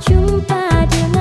chúng ta đừng